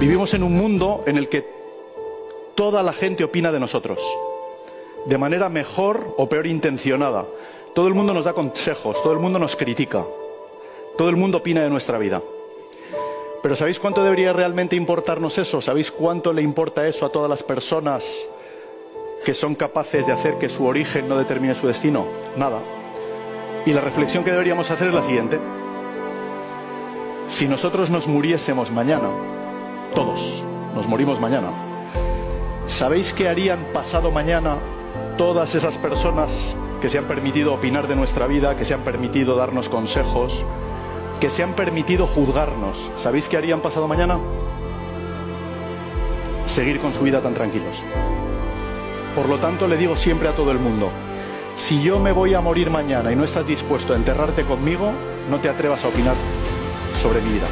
Vivimos en un mundo en el que toda la gente opina de nosotros, de manera mejor o peor intencionada. Todo el mundo nos da consejos, todo el mundo nos critica, todo el mundo opina de nuestra vida. Pero ¿sabéis cuánto debería realmente importarnos eso? ¿Sabéis cuánto le importa eso a todas las personas que son capaces de hacer que su origen no determine su destino? Nada. Y la reflexión que deberíamos hacer es la siguiente. Si nosotros nos muriésemos mañana, todos nos morimos mañana. ¿Sabéis qué harían pasado mañana todas esas personas que se han permitido opinar de nuestra vida, que se han permitido darnos consejos, que se han permitido juzgarnos? ¿Sabéis qué harían pasado mañana? Seguir con su vida tan tranquilos. Por lo tanto, le digo siempre a todo el mundo, si yo me voy a morir mañana y no estás dispuesto a enterrarte conmigo, no te atrevas a opinar sobre mi vida.